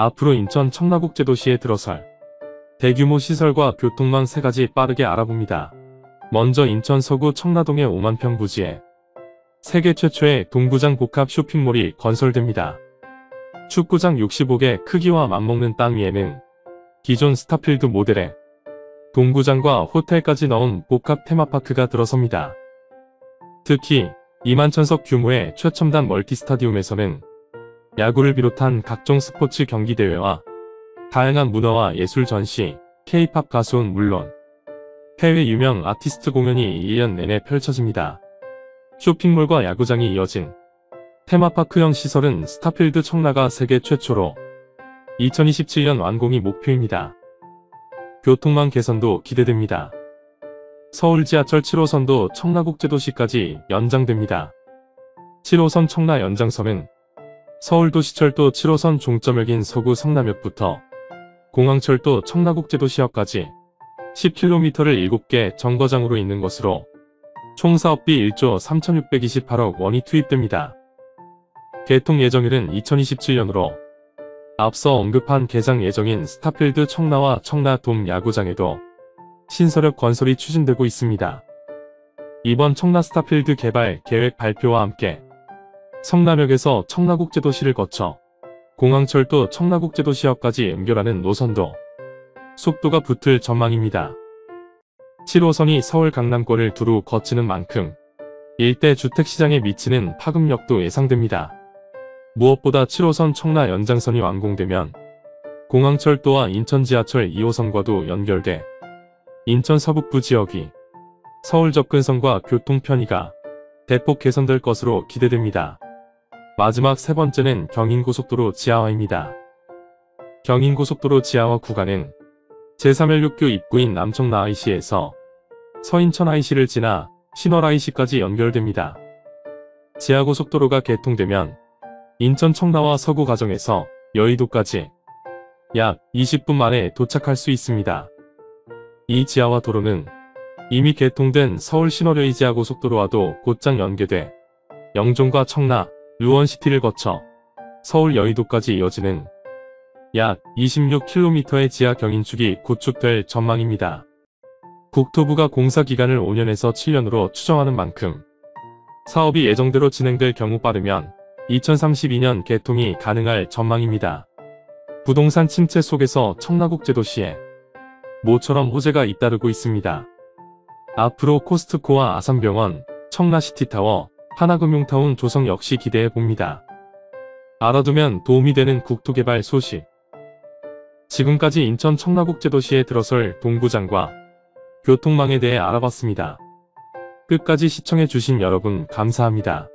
앞으로 인천 청라국제도시에 들어설 대규모 시설과 교통망 세 가지 빠르게 알아봅니다. 먼저 인천 서구 청라동의 5만 평 부지에 세계 최초의 동구장 복합 쇼핑몰이 건설됩니다. 축구장 65개 크기와 맞먹는 땅 위에는 기존 스타필드 모델의 동구장과 호텔까지 넣은 복합 테마파크가 들어섭니다. 특히 2만 천석 규모의 최첨단 멀티스타디움에서는 야구를 비롯한 각종 스포츠 경기 대회와 다양한 문화와 예술 전시, K-팝 가수는 물론 해외 유명 아티스트 공연이 1년 내내 펼쳐집니다. 쇼핑몰과 야구장이 이어진 테마파크형 시설은 스타필드 청라가 세계 최초로 2027년 완공이 목표입니다. 교통망 개선도 기대됩니다. 서울 지하철 7호선도 청라국제도시까지 연장됩니다. 7호선 청라 연장선은 서울도시철도 7호선 종점역인 서구 성남역부터 공항철도 청라국제도시역까지 10km를 7개 정거장으로 있는 것으로 총 사업비 1조 3,628억 원이 투입됩니다. 개통 예정일은 2027년으로 앞서 언급한 개장 예정인 스타필드 청라와 청라돔 야구장에도 신설역 건설이 추진되고 있습니다. 이번 청라 스타필드 개발 계획 발표와 함께 성남역에서 청라국제도시를 거쳐 공항철도 청라국제도시역까지 연결하는 노선도 속도가 붙을 전망입니다. 7호선이 서울 강남권을 두루 거치는 만큼 일대 주택시장에 미치는 파급력도 예상됩니다. 무엇보다 7호선 청라 연장선이 완공되면 공항철도와 인천 지하철 2호선과도 연결돼 인천 서북부 지역이 서울 접근성과 교통 편의가 대폭 개선될 것으로 기대됩니다. 마지막 세 번째는 경인고속도로 지하화입니다. 경인고속도로 지하화 구간은 제316교 입구인 남청라 IC에서 서인천 IC를 지나 신월 IC까지 연결됩니다. 지하고속도로가 개통되면 인천 청라와 서구 가정에서 여의도까지 약 20분 만에 도착할 수 있습니다. 이 지하화 도로는 이미 개통된 서울 신월여의 지하고속도로와도 곧장 연계돼 영종과 청라, 루원시티를 거쳐 서울 여의도까지 이어지는 약 26km의 지하 경인축이 구축될 전망입니다. 국토부가 공사 기간을 5년에서 7년으로 추정하는 만큼 사업이 예정대로 진행될 경우 빠르면 2032년 개통이 가능할 전망입니다. 부동산 침체 속에서 청라국제도시에 모처럼 호재가 잇따르고 있습니다. 앞으로 코스트코와 아산병원, 청라시티타워, 하나금융타운 조성 역시 기대해 봅니다. 알아두면 도움이 되는 국토개발 소식. 지금까지 인천 청라국제도시에 들어설 동구장과 교통망에 대해 알아봤습니다. 끝까지 시청해주신 여러분 감사합니다.